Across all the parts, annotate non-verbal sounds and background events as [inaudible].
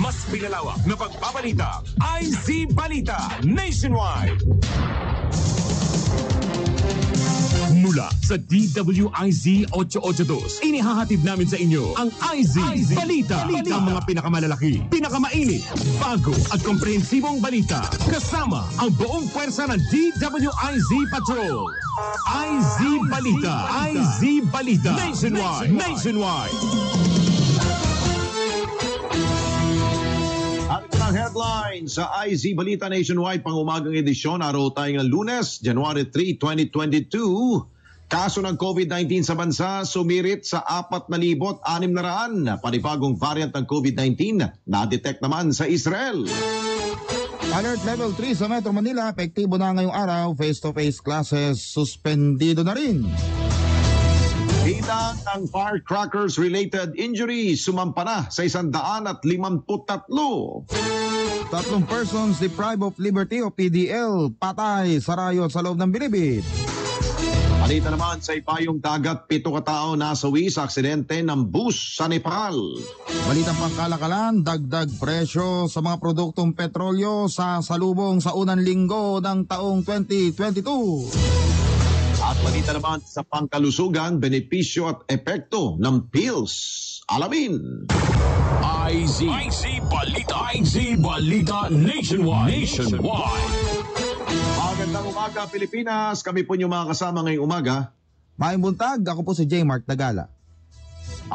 Mas pinalawak na pagbabalita. IZ Balita Nationwide. Mula sa DWIZ 882, inihahatid namin sa inyo ang IZ, Balita. Balita. Ang mga pinakamalalaki, pinakamainit, bago at komprehensibong balita. Kasama ang buong pwersa ng DWIZ Patrol. IZ Balita. IZ Balita. Nationwide. Nationwide. Ang headline sa IZ Balita Nationwide pang umagang edisyon, araw tayo ng lunes, January 3, 2022. Kaso ng COVID-19 sa bansa sumirit sa 4,600 na panibagong variant ng COVID-19 na detect naman sa Israel. Alert level 3 sa Metro Manila, epektibo na ngayong araw, face-to-face classes suspendido na rin. Bilang ng firecrackers related injuries sumampa na sa 153. Tatlong persons deprived of liberty o PDL, patay sa riot sa loob ng Bilibid. Balita naman sa ipayong dagat, pito katao nasawi sa aksidente ng bus sa Nepal. Balitang pangkalakalan, dagdag presyo sa mga produktong petrolyo sa salubong sa unang linggo ng taong 2022. At balita naman sa pangkalusugan, benepisyo at epekto ng pills. Alamin! IZ. IZ Balita. IZ Balita Nationwide. Nationwide. Magandang umaga Pilipinas! Kami po yung mga kasama ngayong umaga. Maayong buntag, ako po si J. Mark Tagala.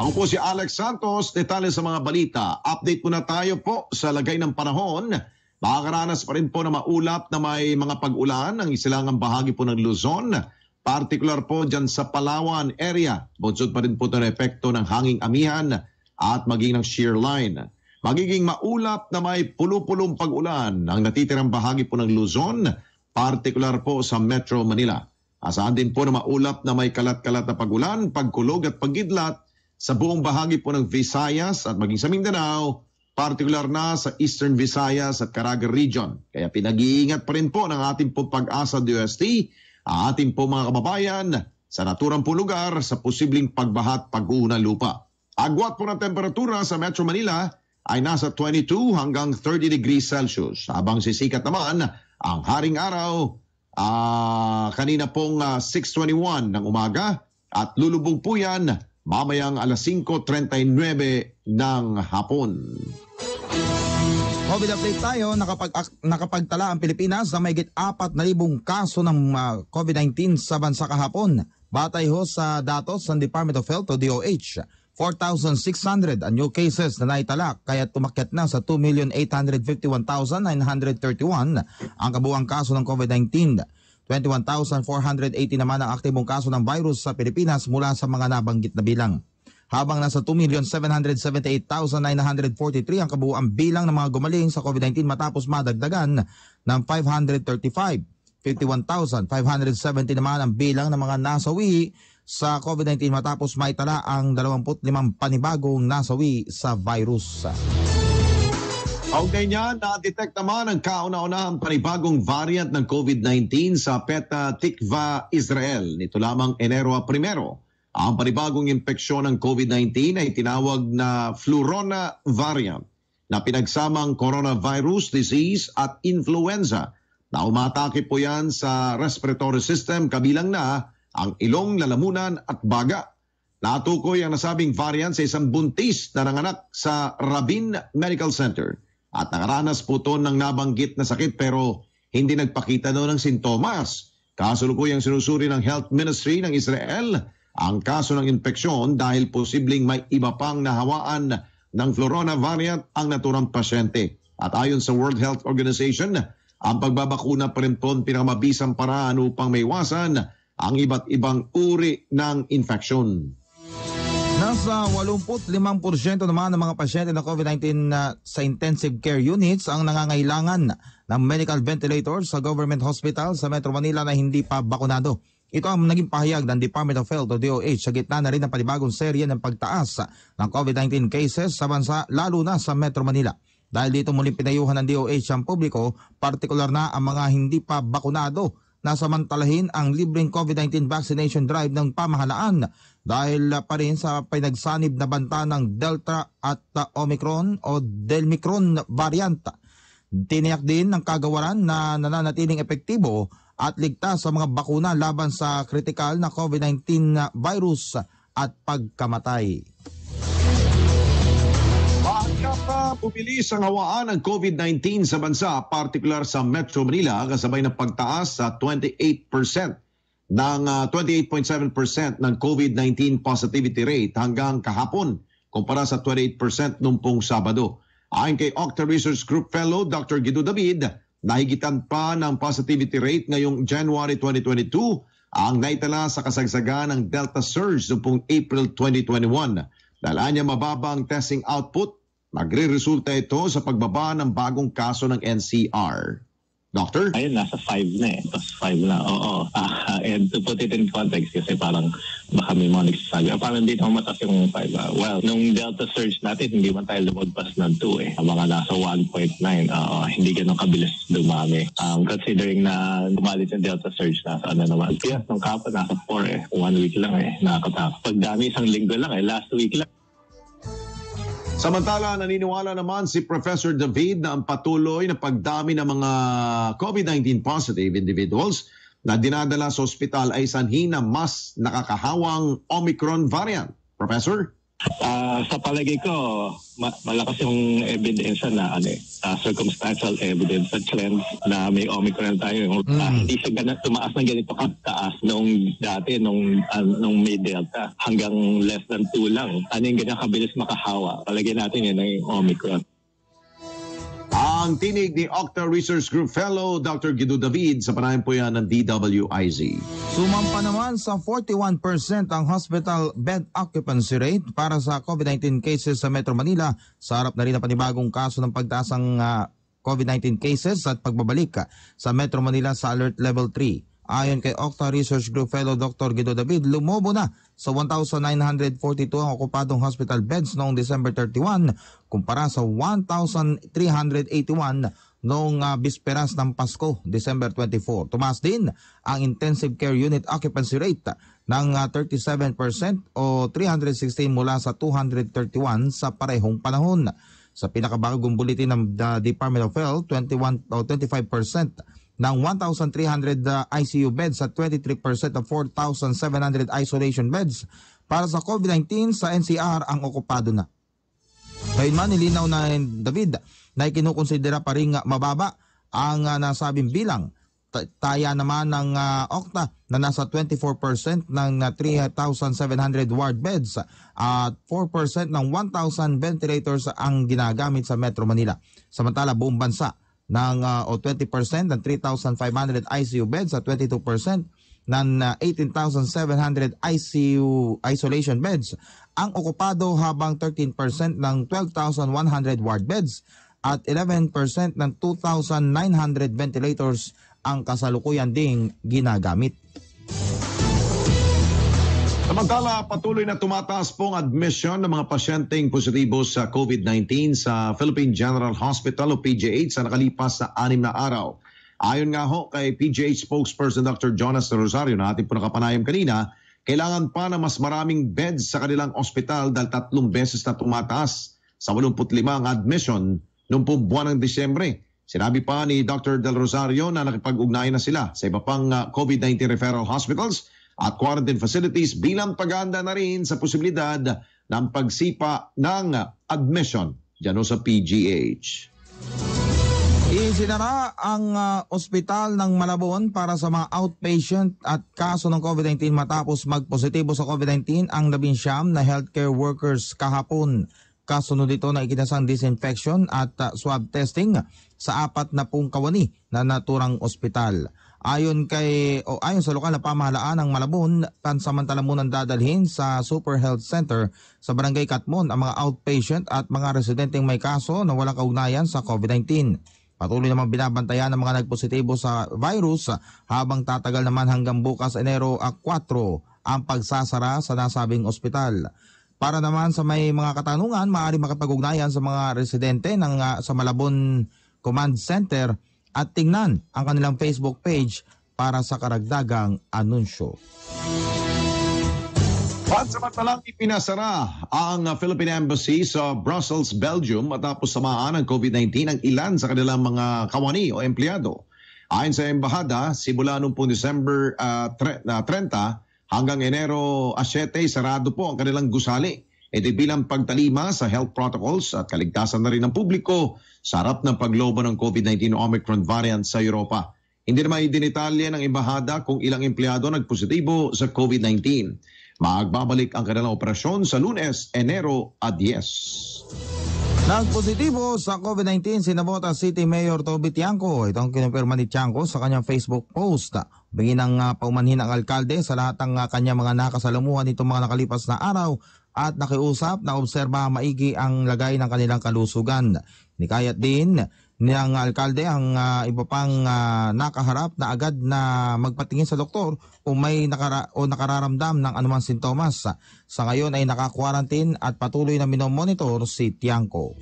Ako po si Alex Santos, detalye sa mga balita. Update po na tayo po sa lagay ng panahon. Makakaranas pa rin po na maulap na may mga pag-ulan ang isilangang bahagi po ng Luzon. Particular po dyan sa Palawan area. Bunsod pa rin po ito ng epekto ng hanging amihan at maging ng shear line. Magiging maulap na may pulo-pulong pag-ulan ang natitirang bahagi po ng Luzon, particular po sa Metro Manila. Asahan din po na maulap na may kalat-kalat na pag-ulan, pagkulog at pagidlat sa buong bahagi po ng Visayas at maging sa Mindanao, particular na sa Eastern Visayas at Caraga Region. Kaya pinag-iingat pa rin po ng ating po pag-asa DOST ang ating po mga kababayan sa naturang po lugar sa posibleng pagbahat pag-uuna lupa. Agwat po ng temperatura sa Metro Manila ay nasa 22 hanggang 30 degrees Celsius. Habang sisikat naman ang haring araw ah, kanina pong ah, 6.21 ng umaga at lulubog po yan mamayang alas 5.39 ng hapon. COVID update tayo, nakapag, nakapagtala ang Pilipinas sa mayigit 4,000 kaso ng ah, COVID-19 sa bansa kahapon. Batay ho sa datos ng Department of Health o DOH, 4,600 ang new cases na naitala kaya tumakyat na sa 2,851,931 ang kabuang kaso ng COVID-19. 21,480 naman ang aktibong kaso ng virus sa Pilipinas mula sa mga nabanggit na bilang habang nasa 2,778,943 ang kabuuan bilang ng mga gumaling sa COVID-19 matapos madagdagan ng 535. 51,570 naman ang bilang ng mga nasawi sa COVID-19 matapos maitala ang 25 panibagong nasawi sa virus. Kaugnay niya, na-detect naman ang kauna-unahang panibagong variant ng COVID-19 sa Petah Tikva, Israel. Nito lamang Enero 1. Ang panibagong impeksyon ng COVID-19 ay tinawag na Flurona variant na pinagsamang coronavirus disease at influenza na umatake po yan sa respiratory system kabilang na ang ilong, lalamunan at baga. Natukoy ang nasabing variant sa isang buntis na nanganak sa Rabin Medical Center at nakaranas po ito ng nabanggit na sakit pero hindi nagpakita doon ng sintomas. Kasulukuyang sinusuri ng Health Ministry ng Israel ang kaso ng infeksyon dahil posibleng may iba pang nahawaan ng Florona variant ang naturang pasyente. At ayon sa World Health Organization, ang pagbabakuna pa rin po ang pinakamabisang paraan upang maiwasan ang iba't ibang uri ng infeksyon. Nasa 85% naman ng mga pasyente ng COVID-19 na sa intensive care units ang nangangailangan ng medical ventilators sa government hospital sa Metro Manila na hindi pa bakunado. Ito ang naging pahayag ng Department of Health o DOH sa gitna na rin ng panibagong serye ng pagtaas ng COVID-19 cases sa bansa lalo na sa Metro Manila. Dahil dito muling pinayuhan ng DOH ang publiko, partikular na ang mga hindi pa bakunado na samantalahin ang libreng COVID-19 vaccination drive ng pamahalaan dahil pa rin sa pinagsanib na banta ng Delta at Omicron o Delmicron variant. Tiniyak din ng kagawaran na nananatiling epektibo at ligtas sa mga bakuna laban sa kritikal na COVID-19 na virus at pagkamatay. Baka pa pumilis ang hawaan ng COVID-19 sa bansa, partikular sa Metro Manila, kasabay ng pagtaas sa 28% ng ah, 28.7% ng COVID-19 positivity rate hanggang kahapon kumpara sa 28% nung pong Sabado. Ayon kay Octa Research Group Fellow Dr. Guido David, nahigitan pa ng positivity rate ngayong January 2022 ang naitala sa kasagsagan ng Delta surge noong April 2021. Dahil niya mababa ang testing output, magre-resulta ito sa pagbaba ng bagong kaso ng NCR. Doctor? Ayun, nasa 5 na eh. Tapos 5 na, oo. Ah, and to put it in context, kasi parang baka may mga nagsasabi, ah, parang naman mataas yung 5. Ah, well, nung Delta surge natin, hindi man tayo lumagpas ng 2 eh. Mga nasa 1.9. Oo, hindi ganun kabilis dumami. Um, considering na dumalit yung Delta surge, nasa ano naman. Yes, nung kapon, nasa 4 eh. One week lang eh. Nakakatakot. Pagdami isang linggo lang eh. Last week lang. Samantala, naniniwala naman si Professor David na ang patuloy na pagdami ng mga COVID-19 positive individuals na dinadala sa ospital ay sanhi na mas nakakahawang Omicron variant. Professor? Ah, sa palagay ko, ma- malakas yung ebidensya na ano, ah, circumstantial evidence sa trends na may Omicron tayo. Ah, hindi siya ganun, tumaas ng ganito kataas nung dati, nung, ah, nung may Delta. Hanggang less than 2 lang. Ano yung ganyan kabilis makahawa? Palagay natin yun ay Omicron. Ang tinig ni Octa Research Group Fellow Dr. Guido David sa panahin po yan ng DWIZ. Sumampa naman sa 41% ang hospital bed occupancy rate para sa COVID-19 cases sa Metro Manila. Sa harap na rin ang panibagong kaso ng pagtaas ng ah, COVID-19 cases at pagbabalik ah, sa Metro Manila sa Alert Level 3. Ayon kay Octa Research Group Fellow Dr. Guido David, lumobo na sa 1,942 ang okupadong hospital beds noong December 31 kumpara sa 1,381 noong ah, bisperas ng Pasko, December 24. Tumaas din ang intensive care unit occupancy rate ng ah, 37% o 316 mula sa 231 sa parehong panahon. Sa pinakabagong bulletin ng ah, Department of Health, 21 o 25% ng 1,300 uh, ICU beds at 23% of 4,700 isolation beds para sa COVID-19 sa NCR ang okupado na. Gayunman, nilinaw na David na ikinukonsidera pa rin mababa ang uh, nasabing bilang. Ta- Taya naman ng uh, Okta na nasa 24% ng uh, 3,700 ward beds at 4% ng 1,000 ventilators ang ginagamit sa Metro Manila. Samantala, buong bansa ng uh, o 20% ng 3,500 ICU beds at 22% ng uh, 18,700 ICU isolation beds ang okupado habang 13% ng 12,100 ward beds at 11% ng 2,900 ventilators ang kasalukuyan ding ginagamit. Samantala, patuloy na tumataas po ang admission ng mga pasyenteng positibo sa COVID-19 sa Philippine General Hospital o PGH sa nakalipas na anim na araw. Ayon nga ho kay PGH spokesperson Dr. Jonas Rosario na ating po nakapanayam kanina, kailangan pa na mas maraming beds sa kanilang ospital dahil tatlong beses na tumataas sa 85 ang admission noong po buwan ng Disyembre. Sinabi pa ni Dr. Del Rosario na nakipag-ugnayan na sila sa iba pang uh, COVID-19 referral hospitals at quarantine facilities bilang paganda na rin sa posibilidad ng pagsipa ng admission dyan sa PGH. Isinara ang ah, ospital ng Malabon para sa mga outpatient at kaso ng COVID-19 matapos magpositibo sa COVID-19 ang labinsyam na healthcare workers kahapon. Kasunod ito na ikinasang disinfection at ah, swab testing sa apat na pung kawani na naturang ospital. Ayon kay o ayon sa lokal na pamahalaan ng Malabon, pansamantala munang dadalhin sa Super Health Center sa Barangay Katmon ang mga outpatient at mga residenteng may kaso na walang kaugnayan sa COVID-19. Patuloy namang binabantayan ng mga nagpositibo sa virus habang tatagal naman hanggang bukas Enero 4 ang pagsasara sa nasabing ospital. Para naman sa may mga katanungan, maaari makapag-ugnayan sa mga residente ng ah, sa Malabon Command Center at tingnan ang kanilang Facebook page para sa karagdagang anunsyo. Pansamantalang ipinasara ang Philippine Embassy sa Brussels, Belgium matapos samaan ng COVID-19 ang ilan sa kanilang mga kawani o empleyado. Ayon sa embahada, simula noong pong December ah, tre- na 30 hanggang Enero 7, sarado po ang kanilang gusali. Ito bilang pagtalima sa health protocols at kaligtasan na rin ng publiko sa harap ng paglobo ng COVID-19 Omicron variant sa Europa. Hindi naman idinitalya ng embahada kung ilang empleyado nagpositibo sa COVID-19. Magbabalik ang kanilang operasyon sa lunes, Enero at 10. Nagpositibo sa COVID-19 si Nabota City Mayor Toby Tiangco. Ito ang kinumpirma ni Tiangco sa kanyang Facebook post. Bigyan ng uh, paumanhin ng alkalde sa lahat ng uh, kanyang mga nakasalamuhan nitong mga nakalipas na araw at nakiusap na obserba maigi ang lagay ng kanilang kalusugan. Nikayat din ng alkalde ang uh, iba pang uh, nakaharap na agad na magpatingin sa doktor kung may nakara- o nakararamdam ng anumang sintomas. Sa ngayon ay naka-quarantine at patuloy na minomonitor si Tiangco.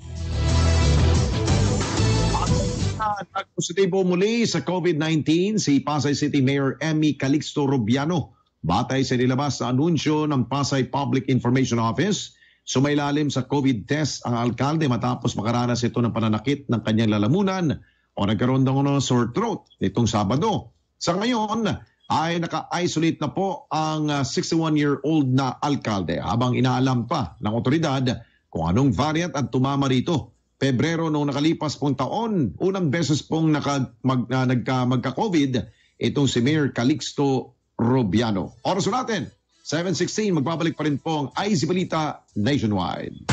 Nagpositibo muli sa COVID-19 si Pasay City Mayor Emmy Calixto Rubiano. Batay sa nilabas na anunsyo ng Pasay Public Information Office, sumailalim sa COVID test ang alkalde matapos makaranas ito ng pananakit ng kanyang lalamunan o nagkaroon ng sore throat nitong Sabado. Sa ngayon ay naka-isolate na po ang ah, 61-year-old na alkalde habang inaalam pa ng otoridad kung anong variant ang tumama rito. Pebrero noong nakalipas pong taon, unang beses pong naka, mag, na, nagka, magka-COVID itong si Mayor Calixto Rubiano. Oras natin, 7.16, magbabalik pa rin po ang IZ Balita Nationwide.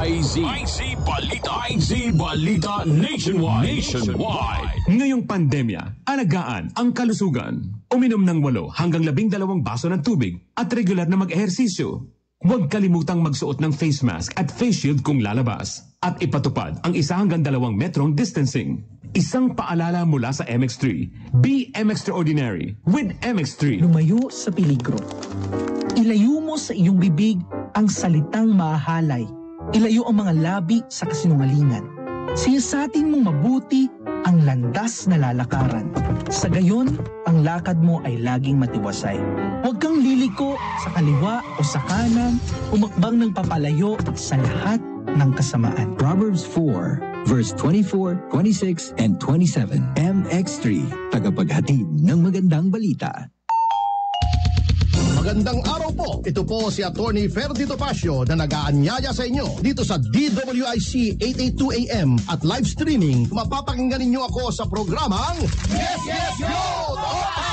IZ. IZ Balita. IZ Balita Nationwide. Nationwide. Ngayong pandemya, alagaan ang kalusugan. Uminom ng walo hanggang labing dalawang baso ng tubig at regular na mag-ehersisyo. Huwag kalimutang magsuot ng face mask at face shield kung lalabas. At ipatupad ang isa hanggang dalawang metrong distancing. Isang paalala mula sa MX3. Be MX-Extraordinary with MX3. lumayo sa peligro. Ilayo mo sa iyong bibig ang salitang mahalay. Ilayo ang mga labi sa kasinungalingan. Siyasatin mong mabuti ang landas na lalakaran. Sa gayon, ang lakad mo ay laging matiwasay. Huwag kang liliko sa kaliwa o sa kanan, umakbang ng papalayo sa lahat ng kasamaan. Proverbs 4, verse 24, 26, and 27. MX3, tagapaghatid ng magandang balita. Magandang araw po. Ito po si Attorney Ferdy Topacio na nag-aanyaya sa inyo dito sa DWIC 882 AM at live streaming. Mapapakinggan ninyo ako sa programang Yes, Yes, Yo! Topacio!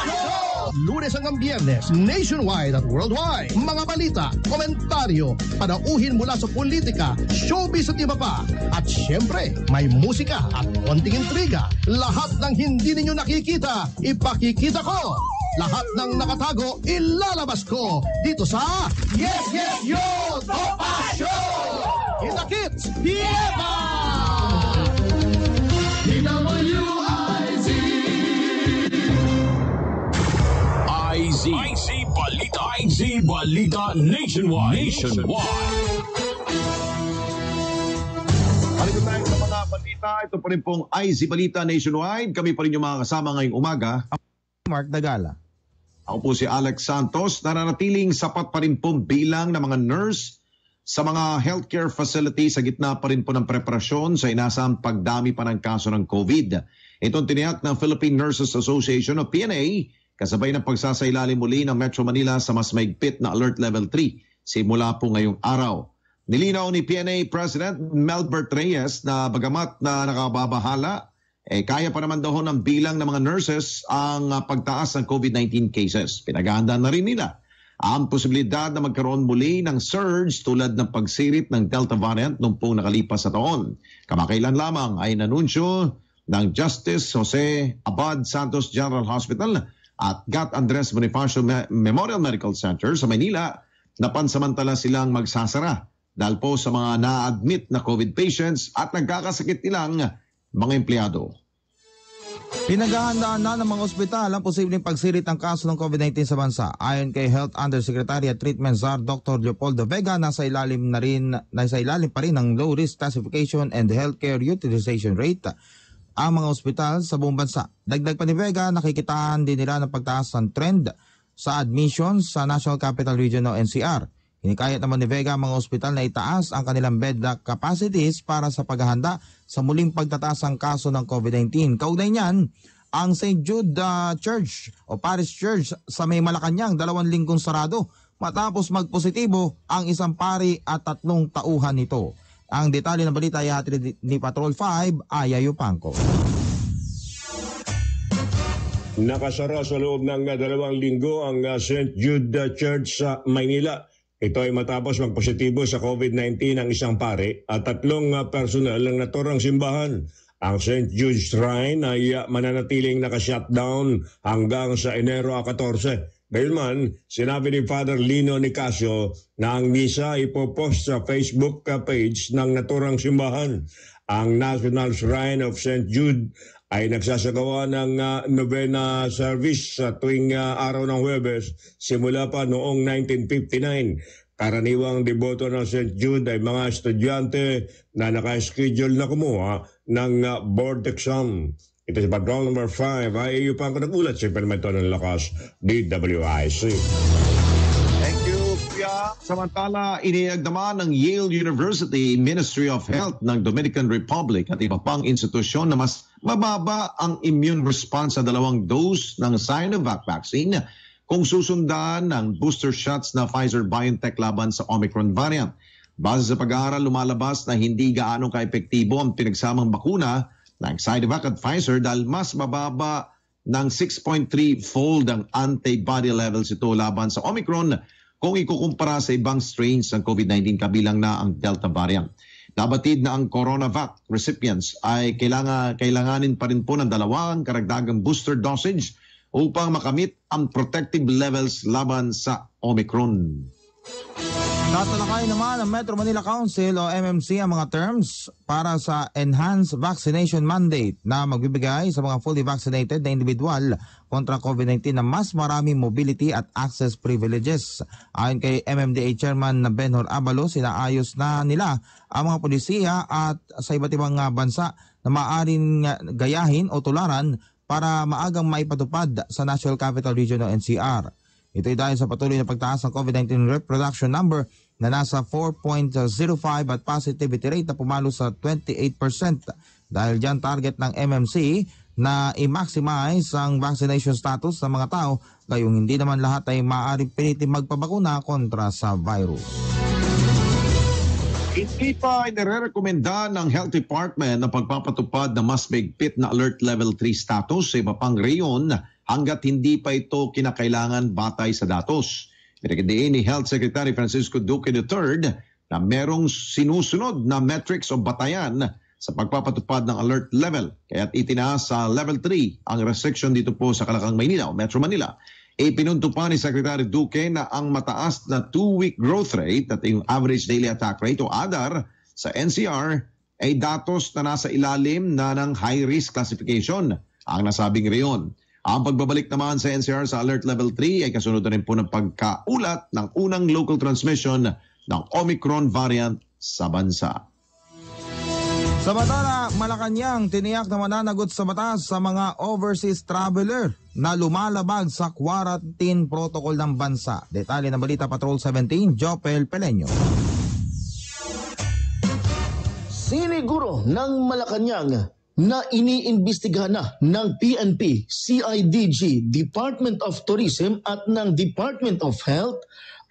Lunes hanggang Biyernes, nationwide at worldwide. Mga balita, komentaryo, panauhin mula sa politika, showbiz at iba pa. At syempre, may musika at konting intriga. Lahat ng hindi ninyo nakikita, ipakikita ko. Lahat ng nakatago, ilalabas ko dito sa Yes, Yes, Yo! Balita Nationwide. Nationwide. Balik tayo sa mga balita. Ito pa rin pong IZ Balita Nationwide. Kami pa rin yung mga kasama ngayong umaga. Mark Dagala. Ako po si Alex Santos. Nananatiling sapat pa rin pong bilang ng mga nurse sa mga healthcare facility sa gitna pa rin po ng preparasyon sa inasang pagdami pa ng kaso ng COVID. Itong tiniyak ng Philippine Nurses Association o PNA kasabay ng pagsasailalim muli ng Metro Manila sa mas maigpit na Alert Level 3 simula po ngayong araw. Nilinaw ni PNA President Melbert Reyes na bagamat na nakababahala, eh, kaya pa naman daw ng bilang ng mga nurses ang ah, pagtaas ng COVID-19 cases. Pinaghahandaan na rin nila ang posibilidad na magkaroon muli ng surge tulad ng pagsirit ng Delta variant noong pong nakalipas sa taon. Kamakailan lamang ay nanunsyo ng Justice Jose Abad Santos General Hospital at Gat Andres Bonifacio Me- Memorial Medical Center sa Manila na pansamantala silang magsasara dahil po sa mga na-admit na COVID patients at nagkakasakit nilang mga empleyado. Pinaghahandaan na ng mga ospital ang posibleng pagsirit ng kaso ng COVID-19 sa bansa. Ayon kay Health Undersecretary at Treatment Czar Dr. Leopoldo Vega, nasa ilalim na rin nasa ilalim pa rin ng low risk classification and healthcare utilization rate ang mga ospital sa buong bansa. Dagdag pa ni Vega, nakikitaan din nila ng pagtaas ng trend sa admissions sa National Capital Region o NCR. Hinikayat naman ni Vega ang mga ospital na itaas ang kanilang bed capacities para sa paghahanda sa muling pagtataas ng kaso ng COVID-19. Kaugnay niyan, ang St. Jude uh, Church o Parish Church sa May Malacanang dalawang linggong sarado matapos magpositibo ang isang pari at tatlong tauhan nito. Ang detalye ng balita ay hatid ni Patrol 5, Aya Yupanco. Nakasara sa loob ng uh, dalawang linggo ang uh, St. Jude Church sa Maynila. Ito ay matapos magpositibo sa COVID-19 ang isang pare at tatlong uh, personal ang naturang simbahan. Ang St. Jude Shrine ay mananatiling naka-shutdown hanggang sa Enero 14. Gayunman, sinabi ni Father Lino Nicasio na ang misa ipopost sa Facebook page ng naturang simbahan. Ang National Shrine of St. Jude ay nagsasagawa ng uh, novena service sa tuwing uh, araw ng Huwebes simula pa noong 1959. Karaniwang deboto ng St. Jude ay mga estudyante na naka-schedule na kumuha ng uh, board exam. Ito si Patrol number 5 ay iyo pa ang nagulat si Permeto ng Lakas, DWIC. Thank you, Pia. Samantala, iniyag naman ng Yale University Ministry of Health ng Dominican Republic at iba pang institusyon na mas mababa ang immune response sa dalawang dose ng Sinovac vaccine kung susundan ng booster shots na Pfizer-BioNTech laban sa Omicron variant. Base sa pag-aaral, lumalabas na hindi gaano ka-epektibo ang pinagsamang bakuna ng Sinovac at Pfizer dahil mas mababa ng 6.3-fold ang antibody levels ito laban sa Omicron kung ikukumpara sa ibang strains ng COVID-19 kabilang na ang Delta variant. Nabatid na ang CoronaVac recipients ay kailangan, kailanganin pa rin po ng dalawang karagdagang booster dosage upang makamit ang protective levels laban sa Omicron. Tatalakay naman ng Metro Manila Council o MMC ang mga terms para sa Enhanced Vaccination Mandate na magbibigay sa mga fully vaccinated na individual kontra COVID-19 na mas maraming mobility at access privileges. Ayon kay MMDA Chairman na Benhor Abalos, sinaayos na nila ang mga polisiya at sa iba't ibang uh, bansa na maaaring uh, gayahin o tularan para maagang maipatupad sa National Capital Region NCR. Ito ay dahil sa patuloy na pagtaas ng COVID-19 reproduction number na nasa 4.05 at positivity rate na pumalo sa 28%. Dahil dyan target ng MMC na i-maximize ang vaccination status ng mga tao gayong hindi naman lahat ay maaaring pilitin magpabakuna kontra sa virus. Hindi pa inirekomenda ng Health Department na pagpapatupad ng mas bigpit na Alert Level 3 status sa iba pang reyon hanggat hindi pa ito kinakailangan batay sa datos. Pinagdiin ni Health Secretary Francisco Duque III na merong sinusunod na metrics o batayan sa pagpapatupad ng alert level. Kaya't itinaas sa level 3 ang restriction dito po sa Kalakang Maynila o Metro Manila. Ipinunto pa ni Secretary Duque na ang mataas na two-week growth rate at yung average daily attack rate o ADAR sa NCR ay datos na nasa ilalim na ng high-risk classification ang nasabing reyon. Ang pagbabalik naman sa NCR sa Alert Level 3 ay kasunod na rin po ng pagkaulat ng unang local transmission ng Omicron variant sa bansa. Sa Batara, Malacanang, tiniyak na mananagot sa batas sa mga overseas traveler na lumalabag sa quarantine protocol ng bansa. Detalye ng Balita Patrol 17, Jopel Peleño. Siniguro ng Malacanang na iniimbestigahan na ng PNP, CIDG, Department of Tourism at ng Department of Health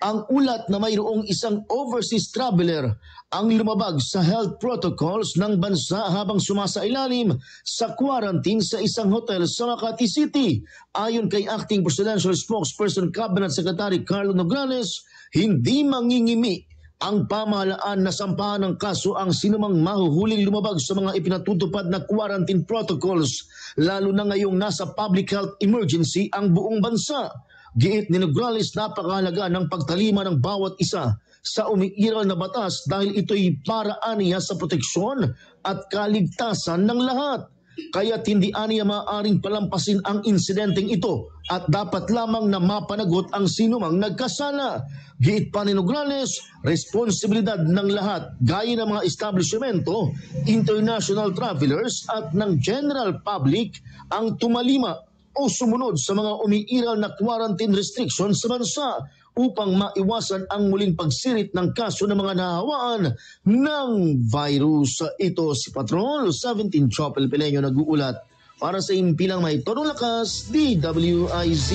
ang ulat na mayroong isang overseas traveler ang lumabag sa health protocols ng bansa habang sumasailalim sa quarantine sa isang hotel sa Makati City. Ayon kay Acting Presidential Spokesperson Cabinet Secretary Carlo Nograles, hindi mangingimi ang pamahalaan na sampahan ng kaso ang sinumang mahuhuling lumabag sa mga ipinatutupad na quarantine protocols, lalo na ngayong nasa public health emergency ang buong bansa. Giit ni Nograles napakahalaga ng pagtalima ng bawat isa sa umiiral na batas dahil ito'y paraan niya sa proteksyon at kaligtasan ng lahat. Kaya't hindi aniya maaaring palampasin ang insidenteng ito at dapat lamang na mapanagot ang sinumang nagkasala. Giit pa ni Nograles, responsibilidad ng lahat gaya ng mga establishmento, international travelers at ng general public ang tumalima o sumunod sa mga umiiral na quarantine restrictions sa bansa upang maiwasan ang muling pagsirit ng kaso ng mga nahawaan ng virus. Ito si Patrol 17 Chopel Pileño nag-uulat para sa impilang may torong lakas, DWIZ.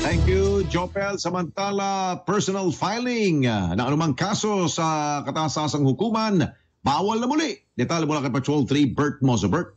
Thank you, Jopel. Samantala, personal filing uh, ng anumang kaso sa katasasang hukuman, bawal na muli. Detalye mula kay Patrol 3, Bert Mosebert.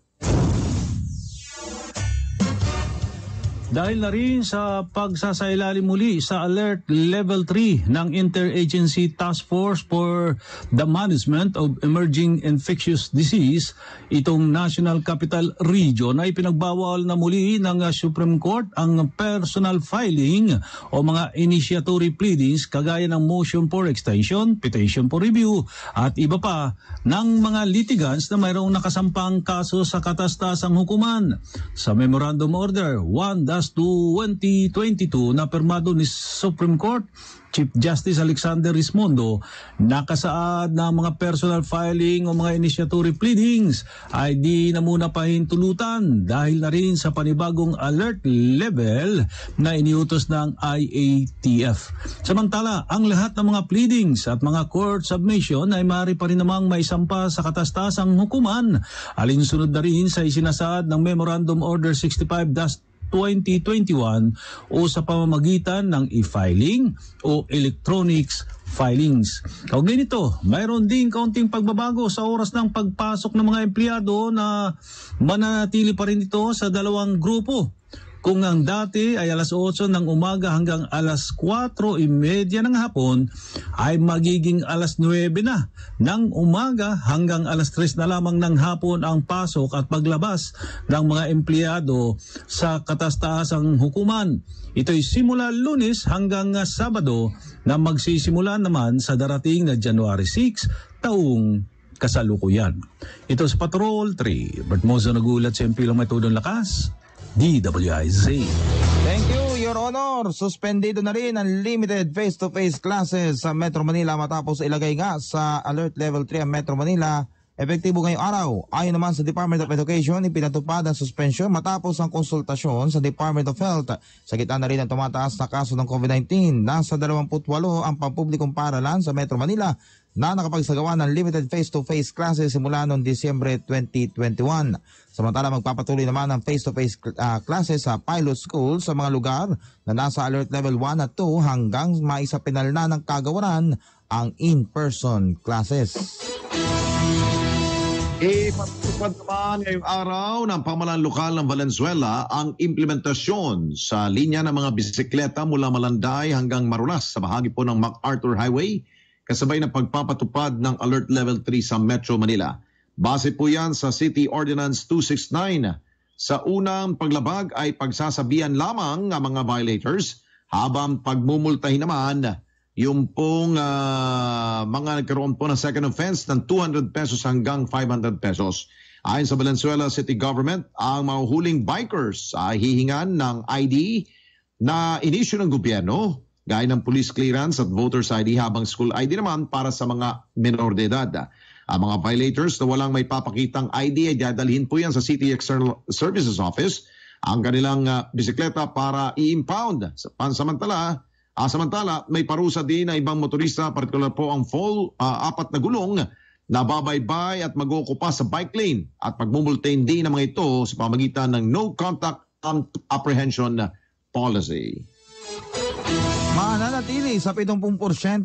Dahil na rin sa pagsasailalim muli sa Alert Level 3 ng Interagency Task Force for the Management of Emerging Infectious Disease, itong National Capital Region ay pinagbawal na muli ng Supreme Court ang personal filing o mga initiatory pleadings kagaya ng motion for extension, petition for review at iba pa ng mga litigants na mayroong nakasampang kaso sa katastasang hukuman. Sa Memorandum Order 1-2022 na permado ni Supreme Court, Chief Justice Alexander Rismondo, nakasaad na mga personal filing o mga initiatory pleadings ay di na muna pahintulutan dahil na rin sa panibagong alert level na iniutos ng IATF. Samantala, ang lahat ng mga pleadings at mga court submission ay maaari pa rin namang maisampa sa katastasang hukuman alinsunod na rin sa isinasaad ng Memorandum Order 65 2021 o sa pamamagitan ng e-filing o electronics filings. Kaugnay nito, mayroon din kaunting pagbabago sa oras ng pagpasok ng mga empleyado na mananatili pa rin ito sa dalawang grupo. Kung ang dati ay alas 8 ng umaga hanggang alas 4.30 ng hapon, ay magiging alas 9 na ng umaga hanggang alas 3 na lamang ng hapon ang pasok at paglabas ng mga empleyado sa katastasang hukuman. Ito'y simula lunes hanggang Sabado na magsisimula naman sa darating na January 6 taong kasalukuyan. Ito sa Patrol 3. Bert Mozo nagulat sa MP lang may lakas. DWIZ. Thank you, Your Honor. Suspendido na rin ang limited face-to-face classes sa Metro Manila matapos ilagay nga sa Alert Level 3 ang Metro Manila. Epektibo ngayong araw. Ayon naman sa Department of Education, ipinatupad ang suspension matapos ang konsultasyon sa Department of Health. Sa gitna na rin ang tumataas na kaso ng COVID-19, nasa 28 ang pampublikong paralan sa Metro Manila na nakapagsagawa ng limited face-to-face classes simula noong Disyembre 2021. Samantala magpapatuloy naman ang face-to-face uh, classes sa pilot school sa mga lugar na nasa alert level 1 at 2 hanggang maisapinal na ng kagawaran ang in-person classes. Ipatupad naman ngayong araw ng pamalaan lokal ng Valenzuela ang implementasyon sa linya ng mga bisikleta mula Malanday hanggang Marulas sa bahagi po ng MacArthur Highway kasabay ng pagpapatupad ng Alert Level 3 sa Metro Manila. Base po yan sa City Ordinance 269. Sa unang paglabag ay pagsasabihan lamang ng mga violators habang pagmumultahin naman yung pong uh, mga nagkaroon po ng second offense ng 200 pesos hanggang 500 pesos. Ayon sa Valenzuela City Government, ang mahuhuling bikers ay hihingan ng ID na inisyu ng gobyerno gaya ng police clearance at voter's ID habang school ID naman para sa mga menor de edad. Ang mga violators na walang may papakitang ID ay dadalhin po yan sa City External Services Office ang kanilang uh, bisikleta para i-impound. Pansamantala, Uh, samantala, may parusa din na ibang motorista, partikular po ang full uh, apat na gulong na babaybay at mag-okupa sa bike lane at pagmumultain din ng mga ito sa pamagitan ng no contact apprehension policy. Mananatili sa 70%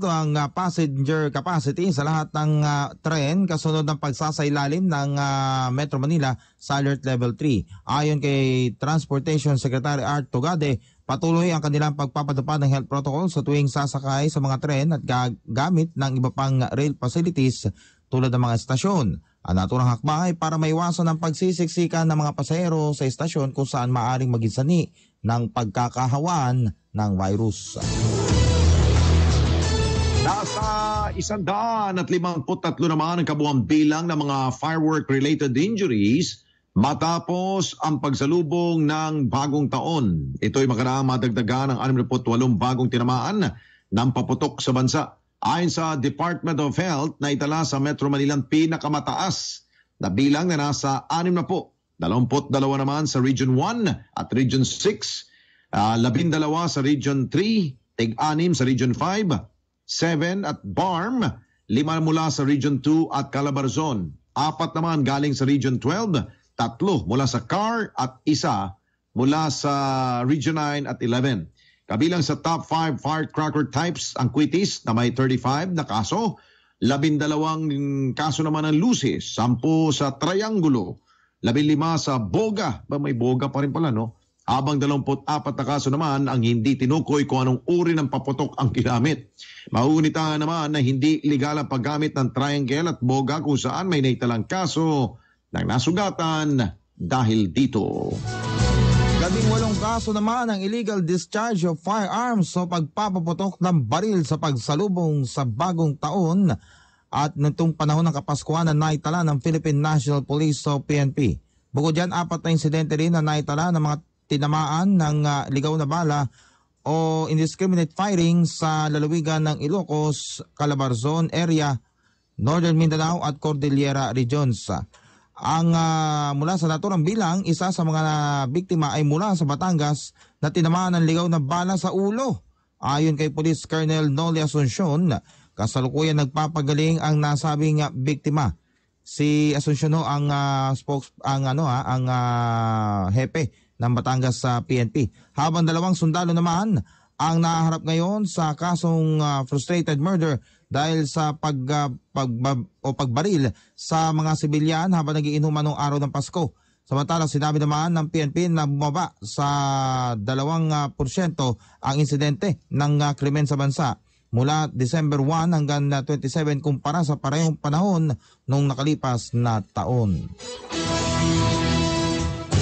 ang uh, passenger capacity sa lahat ng uh, tren kasunod ng pagsasailalim ng uh, Metro Manila sa Alert Level 3. Ayon kay Transportation Secretary Art Tugade, patuloy ang kanilang pagpapatupad ng health protocol sa tuwing sasakay sa mga tren at gagamit ng iba pang rail facilities tulad ng mga estasyon. Ang naturang hakbang ay para maiwasan ang pagsisiksikan ng mga pasahero sa estasyon kung saan maaring magisani ng pagkakahawaan ng virus. Nasa isandaan at limangput tatlo naman ang kabuang bilang ng mga firework-related injuries Matapos ang pagsalubong ng bagong taon, ito'y makaraang madagdagan ng 68 bagong tinamaan ng paputok sa bansa. Ayon sa Department of Health na itala sa Metro Manila ang pinakamataas na bilang na nasa 6 na po. 22 naman sa Region 1 at Region 6, uh, 12 sa Region 3, tig-6 sa Region 5, 7 at BARM, 5 mula sa Region 2 at Calabarzon, apat naman galing sa Region 12, tatlo mula sa CAR at isa mula sa Region 9 at 11. Kabilang sa top 5 firecracker types ang Quitis na may 35 na kaso, labindalawang kaso naman ng Lucis, 10 sa Triangulo, labinlima sa Boga, ba may Boga pa rin pala no? Habang 24 na kaso naman ang hindi tinukoy kung anong uri ng paputok ang ginamit. Maunita naman na hindi legal ang paggamit ng triangle at boga kung saan may naitalang kaso ng nasugatan dahil dito. Labing walong kaso naman ang illegal discharge of firearms o pagpapaputok ng baril sa pagsalubong sa bagong taon at nitong panahon ng Kapaskuhan na naitala ng Philippine National Police o PNP. Bukod dyan, apat na insidente rin na naitala ng mga tinamaan ng uh, ligaw na bala o indiscriminate firing sa lalawigan ng Ilocos, Calabarzon area, Northern Mindanao at Cordillera Regions. Ang uh, mula sa naturang bilang, isa sa mga biktima ay mula sa Batangas na tinamaan ng ligaw na bala sa ulo. Ayon kay Police Colonel Noli Asuncion, kasalukuyan nagpapagaling ang nasabing uh, biktima. Si Asuncion no, ang uh, spokes ang ano ha, ang uh, hepe ng Batangas sa uh, PNP. Habang dalawang sundalo naman ang naharap ngayon sa kasong uh, frustrated murder dahil sa pag, uh, pag o pagbaril sa mga sibilyan habang nagiinuman noong araw ng Pasko. Samantala, sinabi naman ng PNP na bumaba sa 2% ang insidente ng krimen sa bansa mula December 1 hanggang 27 kumpara sa parehong panahon noong nakalipas na taon.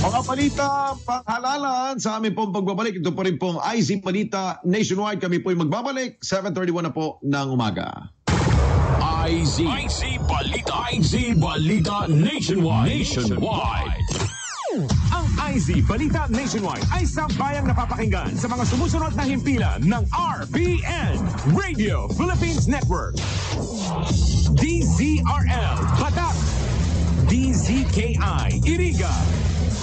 Mga balita, panghalalan sa aming pong pagbabalik. Ito pa rin pong IZ Balita Nationwide. Kami po'y magbabalik. 7.31 na po ng umaga. IZ. IZ Balita. IZ Balita Nationwide. Nationwide. Ang IZ Balita Nationwide ay sambayang napapakinggan sa mga sumusunod na himpilan ng RPN Radio Philippines Network. DZRL Batak. DZKI Iriga.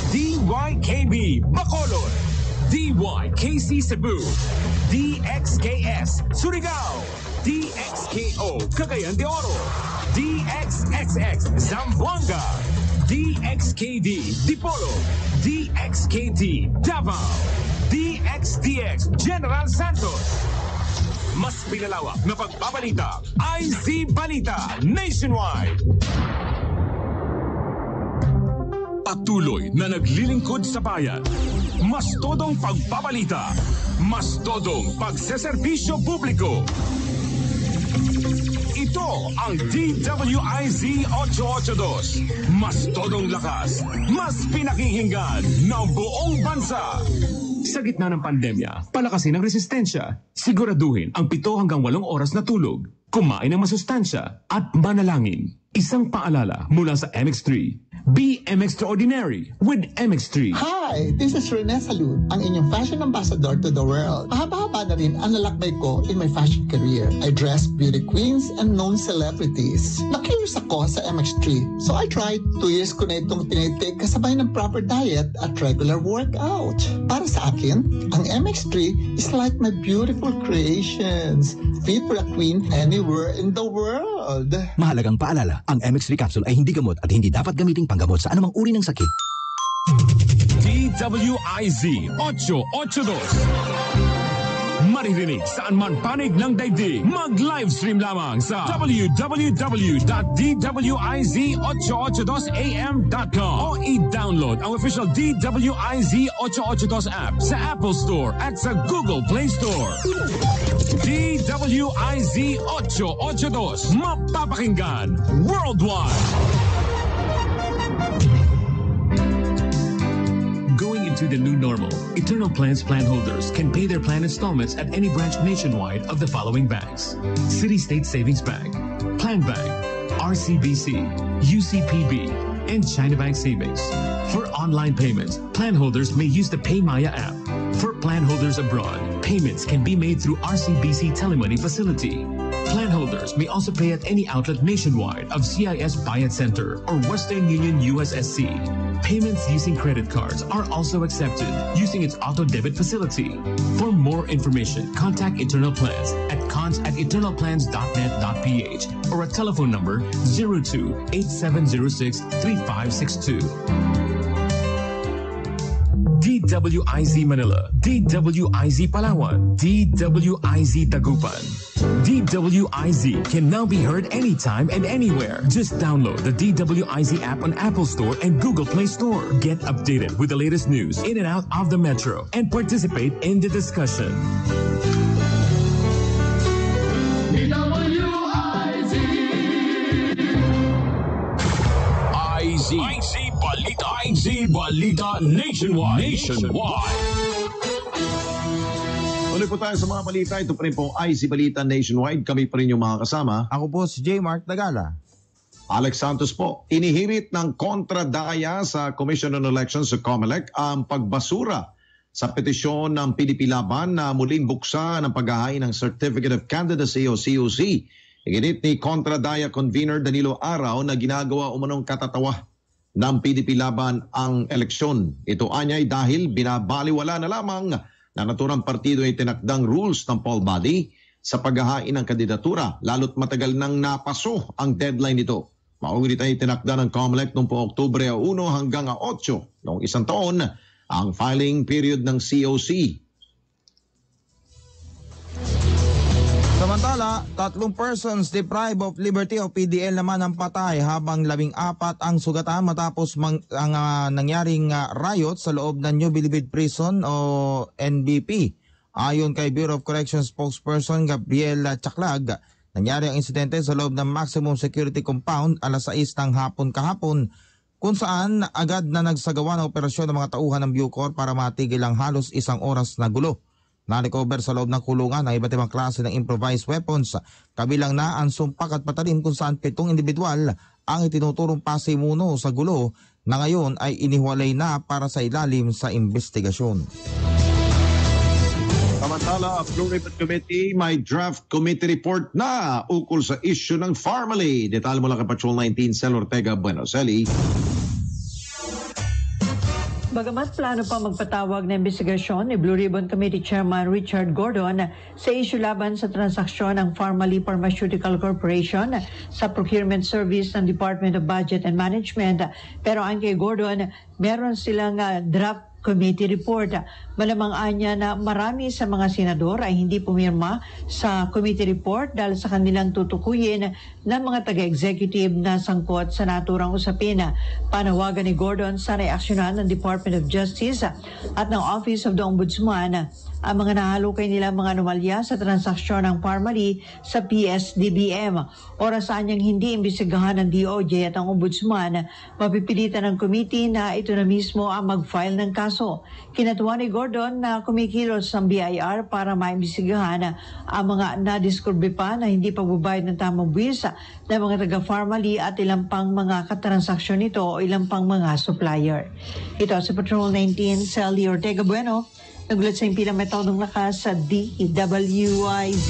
DYKB Bacolod, DYKC Cebu, DXKS Surigao, DXKO Cagayan de Oro, DXXX Zamboanga, DXKD Dipolo, DXKD Davao, DXDX General Santos. Mas pinalawak na pagbabalita, IZ Balita Nationwide patuloy na naglilingkod sa bayan. Mas todong pagbabalita. Mas todong pagseserbisyo publiko. Ito ang DWIZ 882. Mas todong lakas. Mas pinakinggan ng buong bansa. Sa gitna ng pandemya, palakasin ang resistensya. Siguraduhin ang pito hanggang walong oras na tulog. Kumain ng masustansya at manalangin. Isang paalala mula sa MX3. Be extraordinary with MX3. Hi, this is Rene Salud, ang inyong fashion ambassador to the world. Mahaba-haba na rin ang lalakbay ko in my fashion career. I dress beauty queens and known celebrities. Na-curious ako sa MX3, so I tried. Two years ko na itong tinitake kasabay ng proper diet at regular workout. Para sa akin, ang MX3 is like my beautiful creations. Fit for a queen anywhere in the world. Mahalagang paalala, ang MX3 capsule ay hindi gamot at hindi dapat gamiting panggamot sa anumang uri ng sakit. DWIZ 882 Maririnig saan man panig ng daigdig. Mag-livestream lamang sa www.dwiz882am.com o i-download ang official DWIZ 882 app sa Apple Store at sa Google Play Store. DWIZ 882 mapapakinggan worldwide. Into the new normal, Eternal Plans plan holders can pay their plan installments at any branch nationwide of the following banks. City State Savings Bank, Plan Bank, RCBC, UCPB, and China Bank Savings. For online payments, plan holders may use the PayMaya app. For plan holders abroad, payments can be made through RCBC Telemoney Facility. Holders may also pay at any outlet nationwide of CIS Bayad Center or Western Union USSC. Payments using credit cards are also accepted using its auto debit facility. For more information, contact Internal Plans at cons at internalplans.net.ph or at telephone number 02 8706 3562. DWIZ Manila, DWIZ Palawan, DWIZ Tagupan. DWIZ can now be heard anytime and anywhere. Just download the DWIZ app on Apple Store and Google Play Store. Get updated with the latest news in and out of the metro and participate in the discussion. Balita. Nationwide. Nationwide. Tuloy po tayo sa mga balita. Ito pa rin po IC Balita Nationwide. Kami pa rin yung mga kasama. Ako po si J. Mark Dagala. Alex Santos po, inihirit ng kontradaya sa Commission on Elections sa COMELEC ang pagbasura sa petisyon ng PDP Laban na muling buksan ang paghahain ng Certificate of Candidacy o COC. Iginit ni kontradaya convener Danilo Araw na ginagawa umanong katatawa ng PDP Laban ang eleksyon. Ito anyay dahil binabaliwala na lamang na naturang partido ay tinakdang rules ng poll body sa paghahain ng kandidatura lalo't matagal nang napaso ang deadline nito. Maulit ay tinakda ng COMELEC noong po Oktubre 1 hanggang 8 noong isang taon ang filing period ng COC. Samantala, tatlong persons deprived of liberty o PDL naman ang patay habang labing apat ang sugatan matapos mang, ang ah, nangyaring ah, riot sa loob ng New Bilibid Prison o NBP. Ayon kay Bureau of Corrections spokesperson Gabriel Chaklag, nangyari ang insidente sa loob ng maximum security compound alas 6 ng hapon kahapon kung saan agad na nagsagawa ng operasyon ng mga tauhan ng Bucor para matigil ang halos isang oras na gulo. Na-recover sa loob ng kulungan ang iba't ibang klase ng improvised weapons, kabilang na ang sumpak at patalim kung saan pitong individual ang itinuturong pasimuno sa gulo na ngayon ay iniwalay na para sa ilalim sa investigasyon. Samantala, Ribbon Committee may draft committee report na ukol sa issue ng Farmally. Detalye mo lang kay Patrol 19, Cel Ortega, Buenos Aires. Bagamat plano pa magpatawag ng investigasyon ni Blue Ribbon Committee Chairman Richard Gordon sa issue laban sa transaksyon ng Pharmaly Pharmaceutical Corporation sa procurement service ng Department of Budget and Management. Pero ang kay Gordon, meron silang ah, draft committee report. Malamang anya na marami sa mga senador ay hindi pumirma sa committee report dahil sa kanilang tutukuyin ng mga taga-executive na sangkot sa naturang usapin. Panawagan ni Gordon sa reaksyonan ng Department of Justice at ng Office of the Ombudsman ang mga nahalukay nila mga anomalya sa transaksyon ng Parmali sa PSDBM. Orasan niyang hindi imbestigahan ng DOJ at ang Ombudsman, mapipilitan ng committee na ito na mismo ang mag-file ng kaso. Kinatuwa ni Gordon na kumikilos ang BIR para maimbestigahan ang mga nadiskurbe pa na hindi pagbabayad ng tamang buwis ng mga taga-Farmally at ilang pang mga katransaksyon nito o ilang pang mga supplier. Ito si Patrol 19, Sally Ortega Bueno, Nagulat sa impilang metodong lakas sa DWIZ.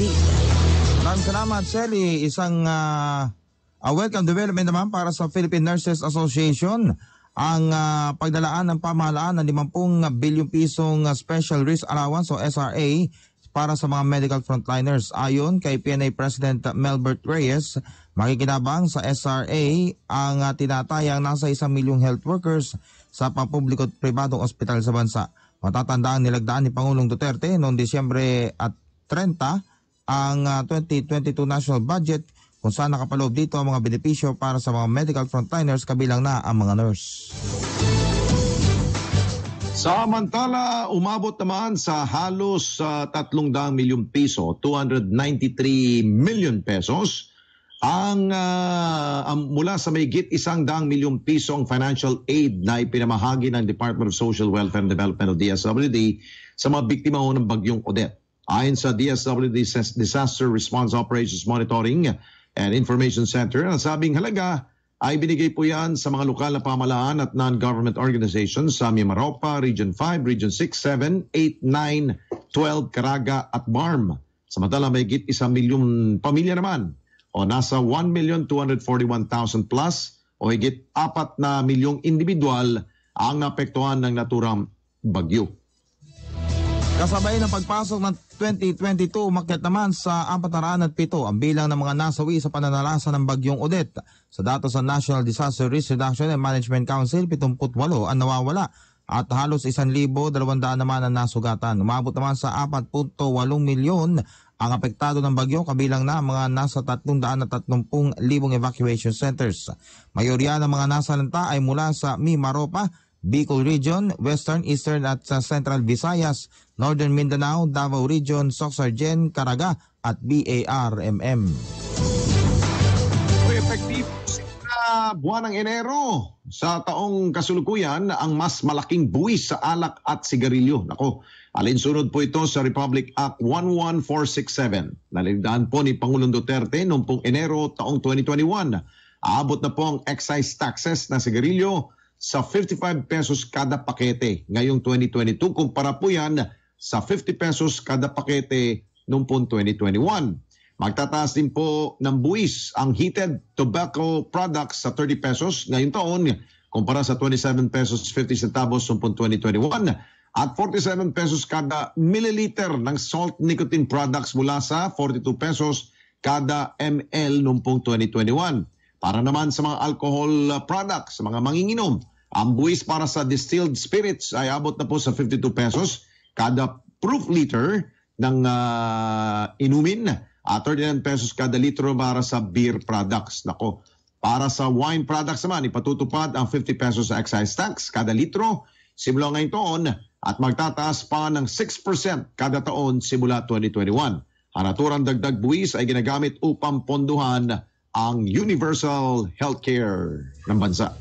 Maraming salamat, Sally. Isang ah, ah, welcome development naman para sa Philippine Nurses Association. Ang ah, pagdalaan ng pamahalaan ng 50 bilyong pisong Special Risk Allowance o SRA para sa mga medical frontliners. Ayon kay PNA President Melbert Reyes, makikinabang sa SRA ang ah, tinatayang nasa isang milyong health workers sa pampubliko at pribadong ospital sa bansa. Matatandaan nilagdaan ni Pangulong Duterte noong Disyembre at 30 ang ah, 2022 national budget kung saan nakapaloob dito ang mga benepisyo para sa mga medical frontliners kabilang na ang mga nurse. Samantala, umabot naman sa halos uh, 300 milyong piso, 293 million pesos, ang, ah, ang mula sa may git isang daang milyong piso ang financial aid na ipinamahagi ng Department of Social Welfare and Development o DSWD sa mga biktima ng bagyong Odette. Ayon sa DSWD Disaster Response Operations Monitoring and Information Center, ang sabing halaga ay binigay po yan sa mga lokal na pamalaan at non-government organizations sa Mimaropa, Region 5, Region 6, 7, 8, 9, 12, Caraga at BARM. Samantala may git isang milyong pamilya naman o nasa 1,241,000 plus o higit apat na milyong individual ang naapektuhan ng naturang bagyo. Kasabay ng pagpasok ng 2022, umakyat naman sa 407 ang bilang ng mga nasawi sa pananalasa ng bagyong Odette. Sa datos ng National Disaster Risk Reduction and Management Council, 78 ang nawawala at halos 1,200 naman ang nasugatan. Umabot naman sa 4.8 milyon ang apektado ng bagyo kabilang na mga nasa 330,000 evacuation centers. Mayorya ng mga nasalanta ay mula sa Mimaropa, Bicol Region, Western, Eastern at sa Central Visayas, Northern Mindanao, Davao Region, Soxargen, Caraga at BARMM. Effective sa buwan ng Enero sa taong kasulukuyan ang mas malaking buwis sa alak at sigarilyo. Nako, alinsunod po ito sa Republic Act 11467. Naligdaan po ni Pangulong Duterte noong Enero taong 2021. Aabot na po ang excise taxes na sigarilyo sa 55 pesos kada pakete ngayong 2022 kumpara po yan sa 50 pesos kada pakete noong pong 2021. Magtataas din po ng buwis ang heated tobacco products sa 30 pesos ngayong taon kumpara sa 27 pesos 50 centavos noong 2021 at 47 pesos kada milliliter ng salt nicotine products mula sa 42 pesos kada ml noong 2021. Para naman sa mga alcohol products, sa mga manginginom, ang buwis para sa distilled spirits ay abot na po sa 52 pesos kada proof liter ng uh, inumin at 39 pesos kada litro para sa beer products. Nako, para sa wine products naman, ipatutupad ang 50 pesos excise tax kada litro simula ngayong taon at magtataas pa ng 6% kada taon simula 2021. Ang naturang dagdag buwis ay ginagamit upang ponduhan ang universal healthcare ng bansa.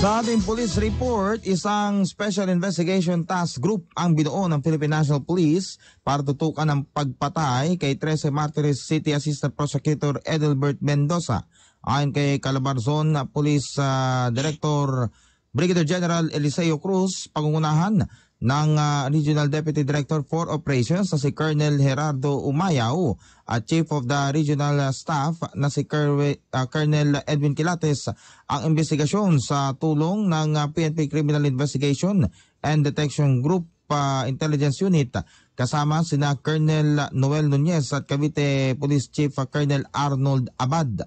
Sa ating police report, isang Special Investigation Task Group ang binuo ng Philippine National Police para tutukan ang pagpatay kay 13 Martires City Assistant Prosecutor Edelbert Mendoza. Ayon kay Calabarzon Police uh, Director Brigadier General Eliseo Cruz, pangungunahan ng uh, Regional Deputy Director for Operations na si Colonel Gerardo Umayaw at Chief of the Regional Staff na si Kerwe, uh, Colonel Edwin Kilates ang investigasyon sa tulong ng uh, PNP Criminal Investigation and Detection Group uh, Intelligence Unit kasama sina Colonel Noel Nunez at Cavite Police Chief Colonel Arnold Abad.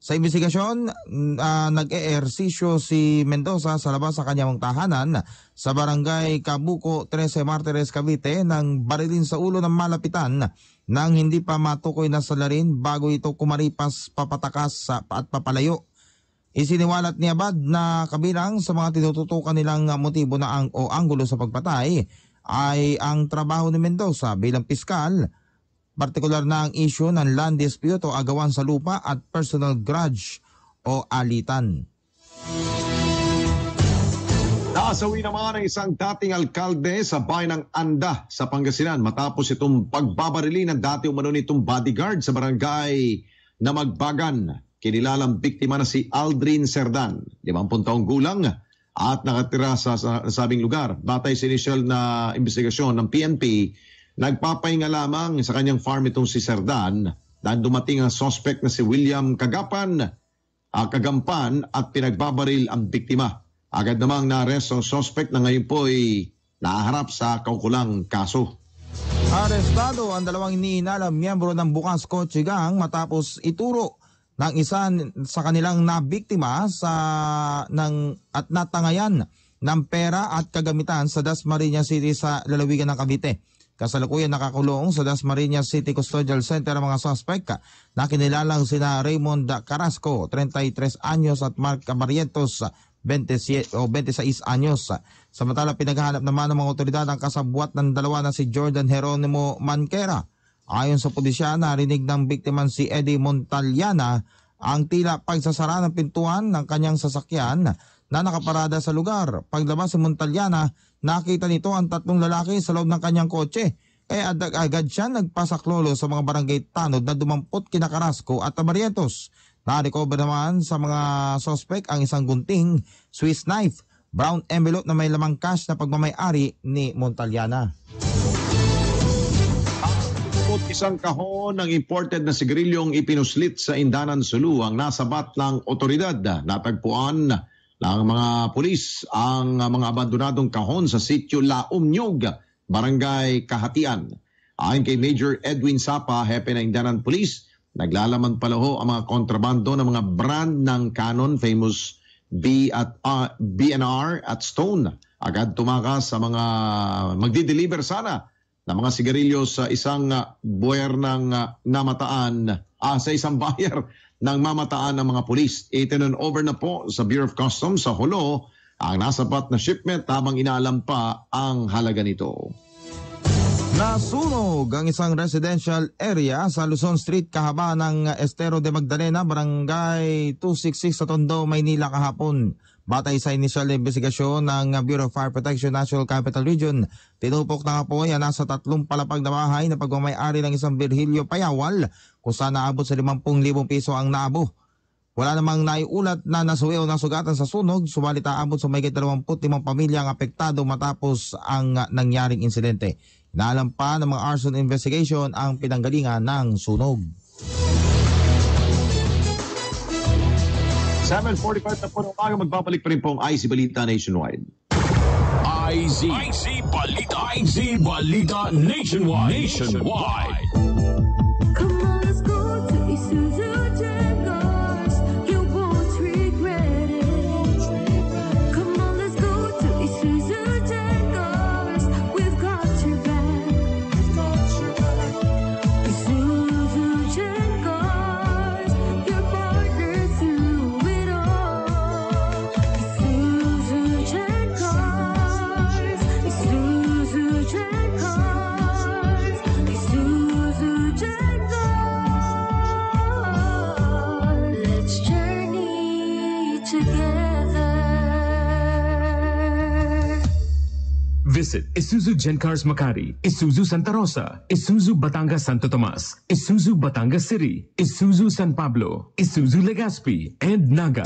Sa investigasyon, uh, nag-eersisyo si Mendoza sa labas sa kanyang tahanan sa barangay Kabuko, 13 Martires, Cavite nang barilin sa ulo ng malapitan nang hindi pa matukoy na salarin bago ito kumaripas papatakas at papalayo. Isiniwalat ni Abad na kabilang sa mga tinututukan nilang motibo na ang o anggulo sa pagpatay ay ang trabaho ni Mendoza bilang piskal Partikular na ang issue ng land dispute o agawan sa lupa at personal grudge o alitan. Naasawi naman ang isang dating alkalde sa bayan ng Anda sa Pangasinan matapos itong pagbabarili ng dati umano nitong bodyguard sa barangay na Magbagan. Kinilalang biktima na si Aldrin Serdan, 50 taong gulang at nakatira sa, sa sabing lugar. Batay sa initial na investigasyon ng PNP, Nagpapahinga lamang sa kanyang farm itong si Serdan dahil dumating ang suspect na si William Kagapan, uh, Kagampan at pinagbabaril ang biktima. Agad namang na-arrest ang suspect na ngayon po ay naharap sa kaukulang kaso. Arestado ang dalawang iniinalang miyembro ng Bukas Kotse Gang matapos ituro ng isa sa kanilang nabiktima sa ng at natangayan ng pera at kagamitan sa Dasmariñas City sa lalawigan ng Cavite. Kasalukuyan nakakulong sa Dasmariñas City Custodial Center ang mga suspect na kinilalang sina Raymond Carrasco, 33 anyos at Mark Cabarrientos, 27 o 26 anyos. Samantala pinaghahanap naman ng mga otoridad ang kasabwat ng dalawa na si Jordan Jeronimo Manquera. Ayon sa pulisya, narinig ng biktiman si Eddie Montaliana ang tila pagsasara ng pintuan ng kanyang sasakyan na nakaparada sa lugar. Paglabas si Montaliana, Nakita nito ang tatlong lalaki sa loob ng kanyang kotse. Kaya agad siya nagpasaklolo sa mga barangay tanod na dumampot kina Carrasco at Tabarietos. Na-recover naman sa mga sospek ang isang gunting, Swiss knife, brown envelope na may lamang cash na pagmamayari ni Montaliana. At isang kahon ng imported na sigarilyong ipinuslit sa Indanan Sulu ang nasabat ng otoridad. Natagpuan ng mga pulis ang mga abandonadong kahon sa sitio La Umnyog, Barangay Kahatian. Ayon kay Major Edwin Sapa, hepe ng Indanan Police, naglalaman pala ho ang mga kontrabando ng mga brand ng Canon, famous B at uh, BNR at Stone. Agad tumakas sa mga magdi-deliver sana ng mga sigarilyo sa isang uh, buwer ng uh, namataan, ah, sa isang [laughs] buyer ng mamataan ng mga pulis. Itinan over na po sa Bureau of Customs sa Holo ang nasapat na shipment habang inaalam pa ang halaga nito. Nasunog ang isang residential area sa Luzon Street kahaba ng Estero de Magdalena, Barangay 266 sa Tondo, Maynila kahapon. Batay sa initial investigasyon ng Bureau of Fire Protection National Capital Region, tinupok na nga po yan nasa tatlong palapag na bahay na pagmamayari ng isang Virgilio Payawal kung saan naabot sa 50,000 piso ang naabo. Wala namang naiulat na nasuwi o nasugatan sa sunog, subalit aabot sa mayigit 25 pamilya ang apektado matapos ang nangyaring insidente. Naalam pa ng mga arson investigation ang pinanggalingan ng sunog. 7.45 na po ng umaga, magbabalik pa rin po ang IC Balita Nationwide. IZ. IZ Balita. IZ Balita Nationwide. Nationwide. Isuzu Gencars Makati, Isuzu Santa Rosa, Isuzu Batangas Santo Tomas, Isuzu Batangas City, Isuzu San Pablo, Isuzu Legazpi, and Naga.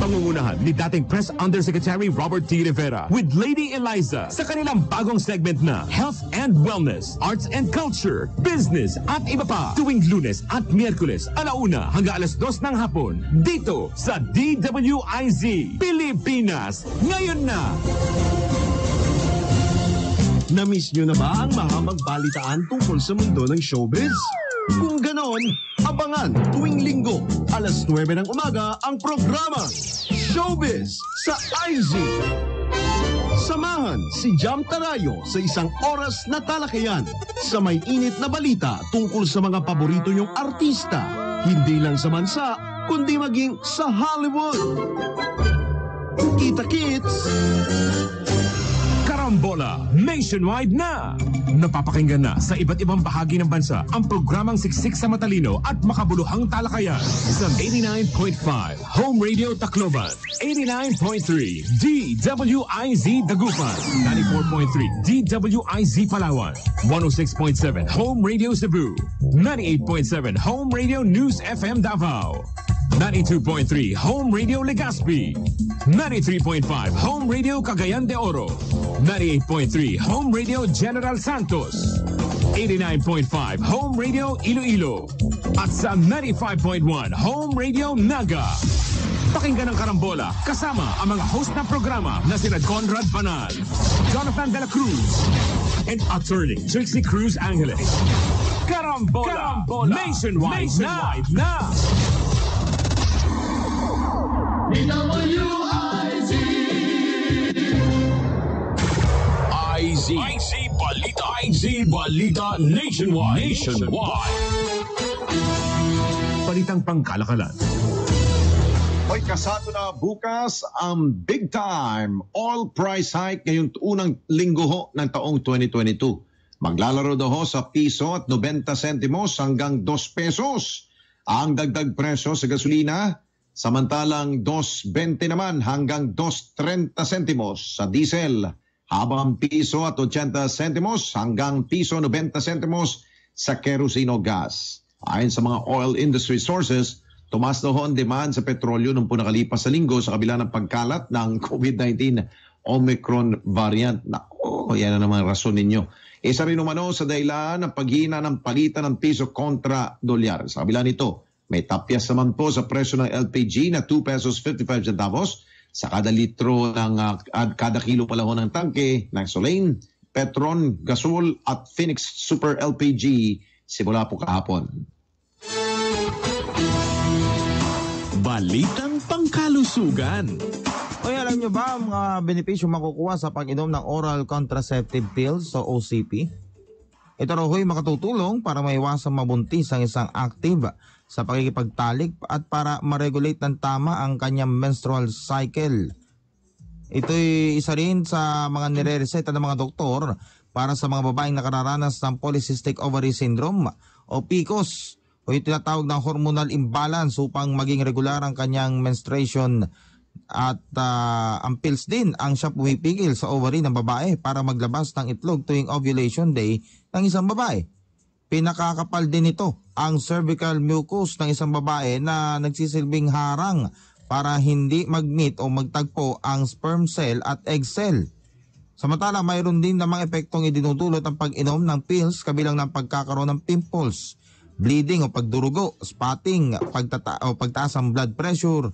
Pangungunahan ni dating Press Undersecretary Robert T. Rivera with Lady Eliza sa kanilang bagong segment na Health and Wellness, Arts and Culture, Business at iba pa tuwing lunes at miyerkules alauna hanggang alas dos ng hapon dito sa DWIZ Pilipinas. Ngayon na! Namiss nyo na ba ang mahamang balitaan tungkol sa mundo ng showbiz? Kung ganon, abangan tuwing linggo, alas 9 ng umaga, ang programa Showbiz sa IZ. Samahan si Jam Tarayo sa isang oras na talakayan sa may init na balita tungkol sa mga paborito niyong artista. Hindi lang sa bansa, kundi maging sa Hollywood. Kita-kits! Karambola nationwide na! Napapakinggan na sa iba't ibang bahagi ng bansa ang programang siksik sa matalino at makabuluhang talakayan sa 89.5 Home Radio Tacloban, 89.3 DWIZ Dagupan, 94.3 DWIZ Palawan, 106.7 Home Radio Cebu, 98.7 Home Radio News FM Davao, 92.3 Home Radio Legazpi, 93.5 Home Radio Cagayan de Oro, 98.3 Home Radio General Santos, 89.5 Home Radio Iloilo, at sa 95.1 Home Radio Naga. Pakinggan ang karambola kasama ang mga host ng programa na sina Conrad Banal, Jonathan De La Cruz, and attorney Trixie Cruz Angeles. Karambola, nationwide, nationwide na! IZ. IZ Balita. IZ Balita Nationwide. Nationwide. Balitang pangkalakalan. Hoy, kasado na bukas ang big time all price hike ngayong unang linggo ho ng taong 2022. Maglalaro daw ho sa piso at 90 sentimos hanggang 2 pesos. Ang dagdag presyo sa gasolina, samantalang 2.20 naman hanggang 2.30 sentimos sa diesel. Habang piso at 80 sentimos hanggang piso 90 sentimos sa kerosene gas. Ayon sa mga oil industry sources, Tumas na ho ang demand sa petrolyo nung po nakalipas sa linggo sa kabila ng pagkalat ng [laughs] COVID-19 Omicron variant. Nako, yan na naman rason ninyo. Isa rin umano sa dahilan ng paghina ng palitan ng piso kontra dolyar. Sa kabila nito, may tapyas naman po sa presyo ng LPG na 2 pesos 55 centavos sa kada litro ng at kada kilo pala ng tangke ng Solane, Petron, Gasol at Phoenix Super LPG simula po kahapon. Balitang pangkalusugan. O alam nyo ba ang mga benepisyo makukuha sa pag-inom ng oral contraceptive pills o OCP? Ito raw ho'y makatutulong para maiwasang mabuntis ang isang active sa pagkikipagtalik at para ma-regulate ng tama ang kanyang menstrual cycle. Ito'y isa rin sa mga nire-reseta ng mga doktor para sa mga babaeng nakararanas ng polycystic ovary syndrome o PCOS o yung tinatawag ng hormonal imbalance upang maging regular ang kanyang menstruation at ah, ang pills din ang siya pumipigil sa ovary ng babae para maglabas ng itlog tuwing ovulation day ng isang babae. Pinakakapal din ito ang cervical mucus ng isang babae na nagsisilbing harang para hindi mag-meet o magtagpo ang sperm cell at egg cell. Samantala, mayroon din namang epektong idinudulot ang pag-inom ng pills kabilang ng pagkakaroon ng pimples, bleeding o pagdurugo, spotting, pagtata o pagtaas ng blood pressure,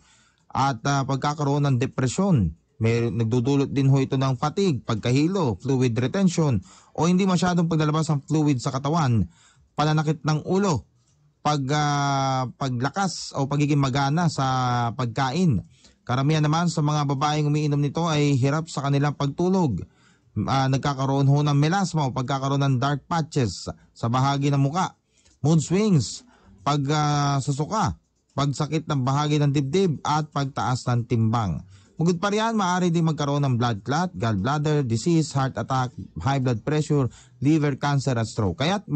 at ah, pagkakaroon ng depresyon. May nagdudulot din ho ito ng fatigue, pagkahilo, fluid retention, o hindi masyadong paglalabas ng fluid sa katawan, pananakit ng ulo, pag, ah, paglakas o pagiging magana sa pagkain. Karamihan naman sa mga babaeng umiinom nito ay hirap sa kanilang pagtulog. Ah, nagkakaroon ho ng melasma o pagkakaroon ng dark patches sa bahagi ng muka. Mood swings, pag susuka, pagsakit ng bahagi ng dibdib at pagtaas ng timbang. Bukod pa riyan, maaari din magkaroon ng blood clot, gallbladder disease, heart attack, high blood pressure, liver cancer at stroke. Kaya't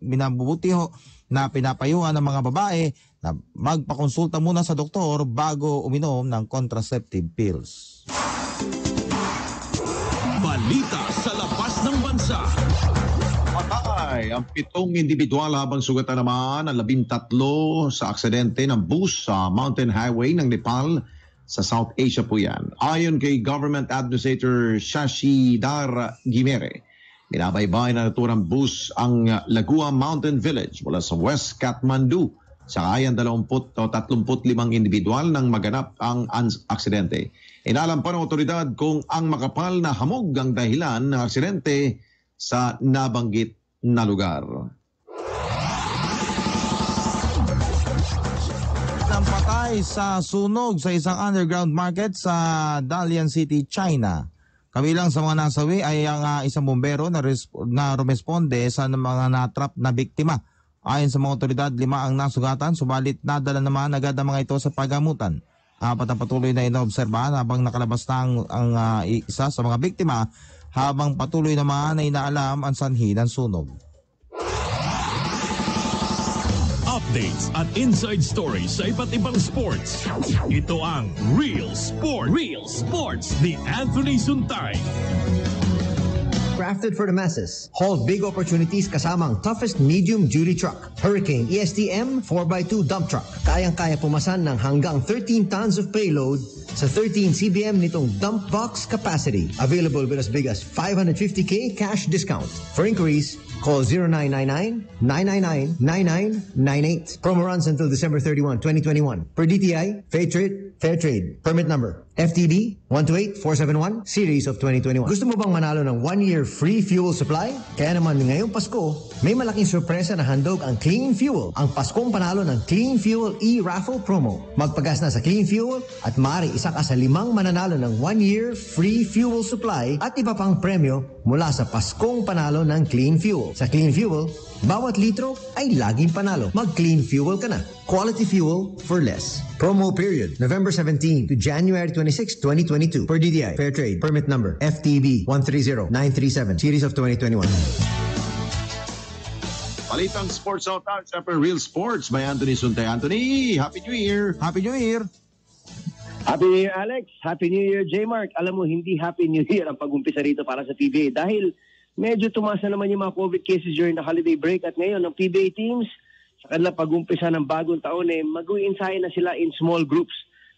minabubuti ho na pinapayuhan ng mga babae na magpakonsulta muna sa doktor bago uminom ng contraceptive pills. Balita sa labas ng bansa. Patay ang pitong individual habang sugatan naman ang labintatlo sa aksidente ng bus sa Mountain Highway ng Nepal sa South Asia po yan. Ayon kay Government Administrator Shashidhar Gimere, binabaybay na naturang bus ang Lagua Mountain Village mula sa West Kathmandu. Sa kayan 20 o 35 individual nang maganap ang aksidente. Inalam pa ng otoridad kung ang makapal na hamog ang dahilan ng aksidente sa nabanggit na lugar. Patay sa sunog sa isang underground market sa Dalian City, China. Kabilang sa mga nasawi ay ang ah, isang bombero na, na rumesponde sa mga natrap na biktima. Ayon sa mga otoridad, lima ang nasugatan, subalit nadala naman agad ang mga ito sa pagamutan. Apat ang patuloy na inoobserbahan habang nakalabas na ang, ang ah, isa sa mga biktima habang patuloy naman na inaalam ang sanhi ng sunog. Updates at inside stories sa iba't ibang sports. Ito ang Real Sport. Real Sports ni Anthony Suntay. Crafted for the masses. Haul big opportunities kasamang toughest medium-duty truck. Hurricane ESTM 4x2 dump truck. Kayang-kaya pumasan ng hanggang 13 tons of payload sa 13 CBM nitong dump box capacity. Available with as big as 550k cash discount. For inquiries, call 0999-999-9998. Promo runs until December 31, 2021. Per DTI, Fair Trade, Fair Trade. Permit number, FTD 128471, Series of 2021. Gusto mo bang manalo ng one-year free fuel supply? Kaya naman ngayong Pasko, may malaking sorpresa na handog ang Clean Fuel, ang Paskong panalo ng Clean Fuel e-raffle promo. Magpagas na sa Clean Fuel at maaari isa ka sa limang mananalo ng one-year free fuel supply at iba pang premyo mula sa Paskong panalo ng Clean Fuel. Sa Clean Fuel, bawat litro ay laging panalo. Mag-Clean Fuel ka na. Quality fuel for less. Promo period, November 17 to January 26, 2022. Per DDI, Fair Trade, Permit Number, FTB 130937, Series of 2021. Balitang Sports Out Out, siyempre Real Sports by Anthony Suntay. Anthony, Happy New Year! Happy New Year! Happy New Year, Alex. Happy New Year, J-Mark. Alam mo, hindi Happy New Year ang pag-umpisa rito para sa PBA dahil medyo tumaas na naman yung mga COVID cases during the holiday break at ngayon ang PBA teams sa kanila pag-umpisa ng bagong taon, eh, mag-uinsahe na sila in small groups.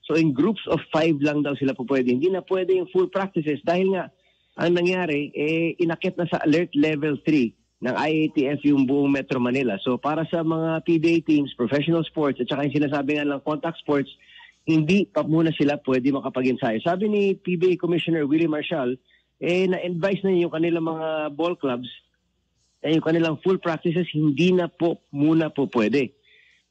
So in groups of five lang daw sila po pwede. Hindi na pwede yung full practices dahil nga ang nangyari, eh, inakit na sa alert level 3 ng IATF yung buong Metro Manila. So para sa mga PBA teams, professional sports, at saka yung sinasabi nga lang contact sports, hindi pa muna sila pwede makapag-ensayo. Sabi ni PBA Commissioner Willie Marshall, eh, na-advise na yung kanilang mga ball clubs, eh, yung kanilang full practices, hindi na po muna po pwede.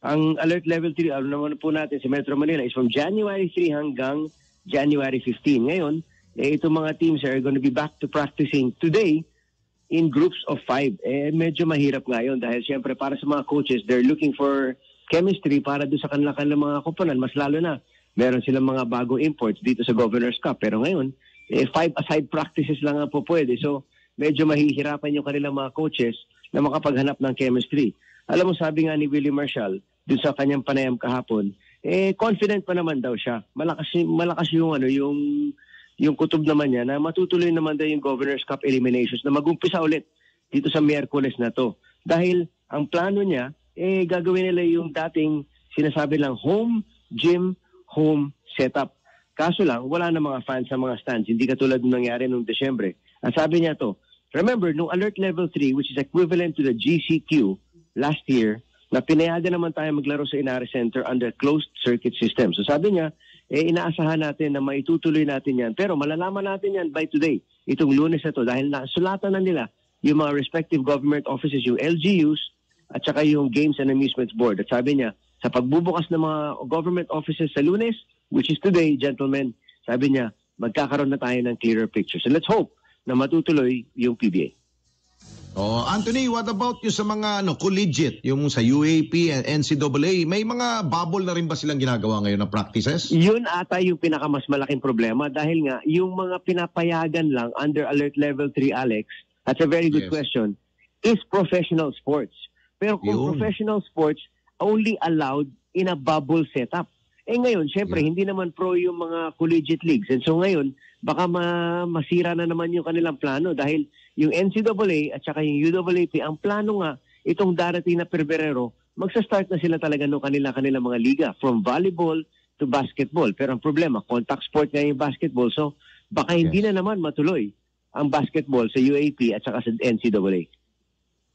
Ang alert level 3, alam naman po natin sa Metro Manila is from January 3 hanggang January 15. Ngayon, eh, itong mga teams are going to be back to practicing today in groups of five. Eh, medyo mahirap ngayon dahil siyempre para sa mga coaches, they're looking for chemistry para doon sa kanila kanilang mga koponan. Mas lalo na, meron silang mga bagong imports dito sa Governor's Cup. Pero ngayon, eh, five aside practices lang ang po pwede. So, medyo mahihirapan yung kanilang mga coaches na makapaghanap ng chemistry. Alam mo, sabi nga ni Willie Marshall, dun sa kanyang panayam kahapon, eh, confident pa naman daw siya. Malakas, malakas yung, ano, yung yung kutob naman niya na matutuloy naman daw yung Governor's Cup eliminations na mag-umpisa ulit dito sa Miyerkules na to. Dahil ang plano niya, eh gagawin nila yung dating sinasabi lang home gym, home setup. Kaso lang, wala na mga fans sa mga stands. Hindi katulad ng nangyari noong Desyembre. Ang sabi niya to, remember, nung alert level 3, which is equivalent to the GCQ last year, na pinayagan naman tayo maglaro sa Inari Center under closed circuit system. So sabi niya, eh, inaasahan natin na maitutuloy natin yan. Pero malalaman natin yan by today, itong lunes na to, dahil nasulatan na nila yung mga respective government offices, yung LGUs, at saka yung Games and Amusements Board. At sabi niya, sa pagbubukas ng mga government offices sa lunes, which is today, gentlemen, sabi niya, magkakaroon na tayo ng clearer picture. So let's hope na matutuloy yung PBA. Oh, Anthony, what about yung sa mga ano, collegiate, yung sa UAP and NCAA, may mga bubble na rin ba silang ginagawa ngayon na practices? Yun ata yung pinaka mas malaking problema dahil nga yung mga pinapayagan lang under alert level 3 Alex, that's a very good Yes. question, is professional sports. Pero kung Yun. professional sports only allowed in a bubble setup. Eh ngayon, syempre, hindi naman pro yung mga collegiate leagues. And so ngayon, baka ma- masira na naman yung kanilang plano dahil yung NCAA at saka yung UAAP, ang plano nga, itong darating na Pebrero, magsa-start na sila talaga ng kanila kanila mga liga from volleyball to basketball. Pero ang problema, contact sport nga yung basketball. So baka hindi na naman matuloy ang basketball sa UAP at saka sa NCAA.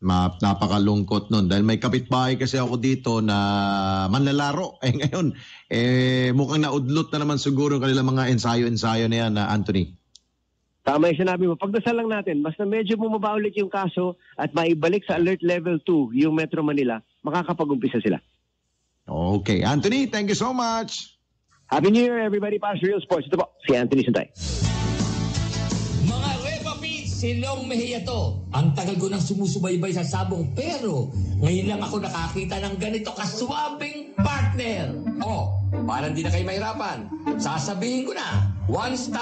Ma, napakalungkot nun. Dahil may kapitbahay kasi ako dito na manlalaro. [laughs] Eh ngayon, eh, mukhang naudlot na naman siguro ang kanilang mga ensayo-ensayo na yan, na Anthony. Tama yung sinabi mo. Pagdasal lang natin, basta medyo bumaba ulit yung kaso at maibalik sa alert level 2 yung Metro Manila, makakapag-umpisa sila. Okay. Anthony, thank you so much. Happy New Year, everybody. Para sa Real Sports. Ito po, si Anthony Santay. Silong Mejia to. Ang tagal ko nang sumusubaybay sa sabong pero ngayon lang ako nakakita ng ganito kaswabing partner. Oh, parang di na kayo mahirapan. Sasabihin ko na, one stop